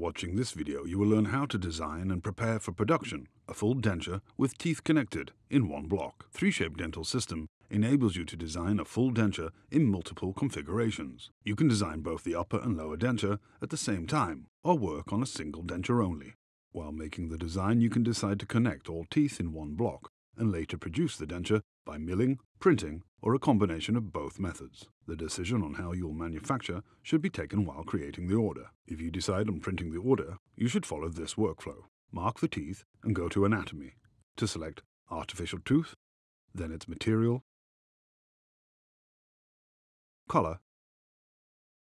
watching this video, you will learn how to design and prepare for production a full denture with teeth connected in one block. 3Shape Dental System enables you to design a full denture in multiple configurations. You can design both the upper and lower denture at the same time, or work on a single denture only. While making the design, you can decide to connect all teeth in one block and later produce the denture by milling, printing, or a combination of both methods. The decision on how you'll manufacture should be taken while creating the order. If you decide on printing the order, you should follow this workflow. Mark the teeth and go to Anatomy to select Artificial Tooth, then its material, color,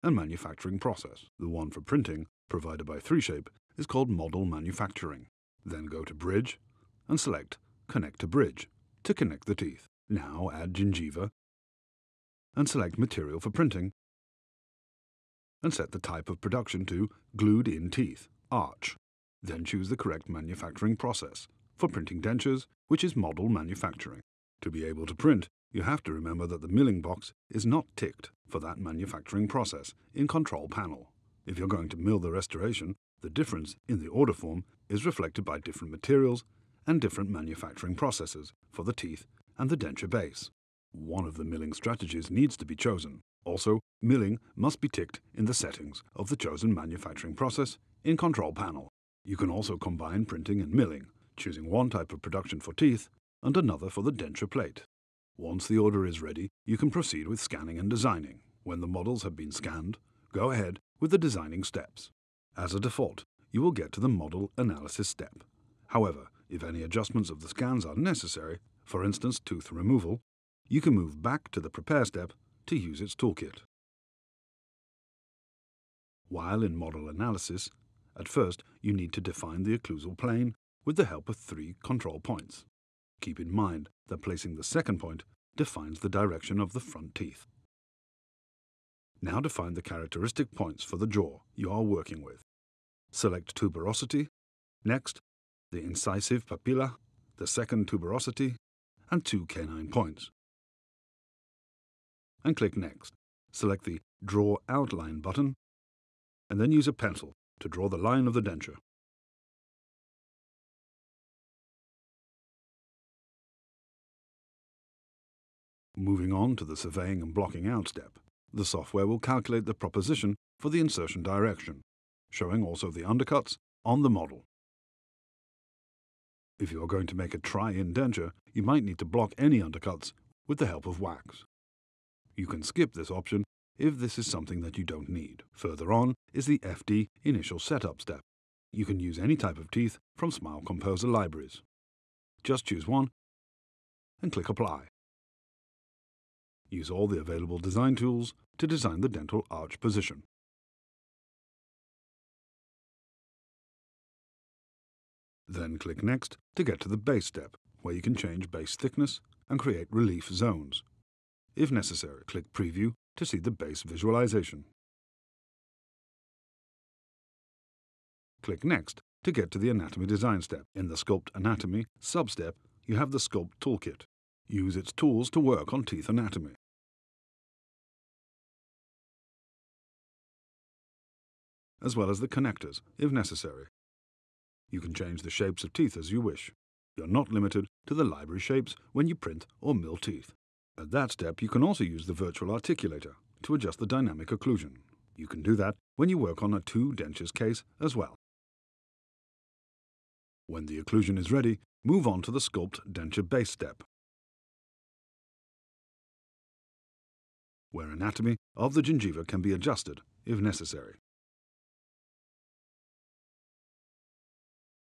and manufacturing process. The one for printing, provided by 3Shape, is called Model Manufacturing. Then go to Bridge and select Connect to Bridge to connect the teeth. Now add gingiva and select Material for printing and set the type of production to Glued in Teeth, Arch. Then choose the correct manufacturing process for printing dentures, which is model manufacturing. To be able to print, you have to remember that the milling box is not ticked for that manufacturing process in Control Panel. If you're going to mill the restoration, the difference in the order form is reflected by different materials and different manufacturing processes for the teeth and the denture base. One of the milling strategies needs to be chosen. Also, milling must be ticked in the settings of the chosen manufacturing process in Control Panel. You can also combine printing and milling, choosing one type of production for teeth and another for the denture plate. Once the order is ready, you can proceed with scanning and designing. When the models have been scanned, go ahead with the designing steps. As a default, you will get to the model analysis step. However, if any adjustments of the scans are necessary, for instance tooth removal, you can move back to the Prepare step to use its toolkit. While in model analysis, at first you need to define the occlusal plane with the help of three control points. Keep in mind that placing the second point defines the direction of the front teeth. Now define the characteristic points for the jaw you are working with. Select tuberosity. Next, the incisive papilla, the second tuberosity, and two canine points. And click Next. Select the Draw Outline button, and then use a pencil to draw the line of the denture. Moving on to the surveying and blocking out step, the software will calculate the proposition for the insertion direction, showing also the undercuts on the model. If you are going to make a try-in denture, you might need to block any undercuts with the help of wax. You can skip this option if this is something that you don't need. Further on is the FD initial setup step. You can use any type of teeth from Smile Composer libraries. Just choose one and click Apply. Use all the available design tools to design the dental arch position. Then click Next to get to the base step, where you can change base thickness and create relief zones. If necessary, click Preview to see the base visualization. Click Next to get to the Anatomy Design step. In the Sculpt Anatomy sub-step, you have the Sculpt Toolkit. Use its tools to work on teeth anatomy. as well as the connectors, if necessary. You can change the shapes of teeth as you wish. You're not limited to the library shapes when you print or mill teeth. At that step, you can also use the virtual articulator to adjust the dynamic occlusion. You can do that when you work on a two dentures case as well. When the occlusion is ready, move on to the Sculpt Denture Base step, where anatomy of the gingiva can be adjusted if necessary.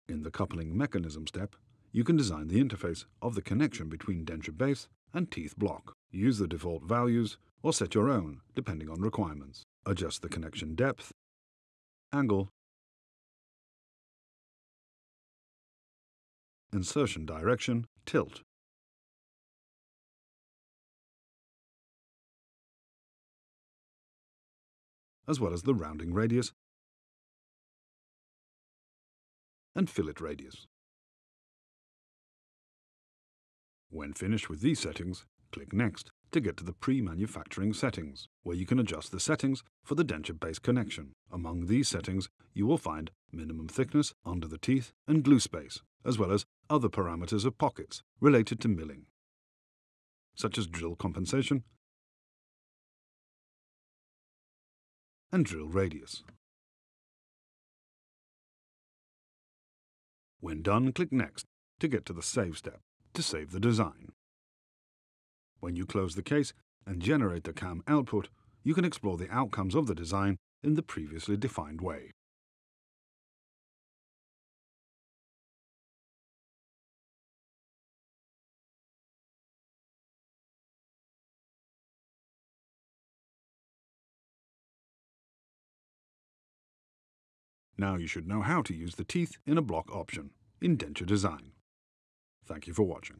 In the coupling mechanism step, you can design the interface of the connection between denture base and teeth block. Use the default values or set your own, depending on requirements. Adjust the connection depth, angle, insertion direction, tilt. as well as the rounding radius and fillet radius. When finished with these settings, click Next to get to the pre-manufacturing settings, where you can adjust the settings for the denture base connection. Among these settings, you will find minimum thickness under the teeth and glue space, as well as other parameters of pockets related to milling, such as drill compensation and drill radius. When done, click Next to get to the Save step to save the design. When you close the case and generate the CAM output, you can explore the outcomes of the design in the previously defined way. Now you should know how to use the teeth in a block option in Denture Design. Thank you for watching.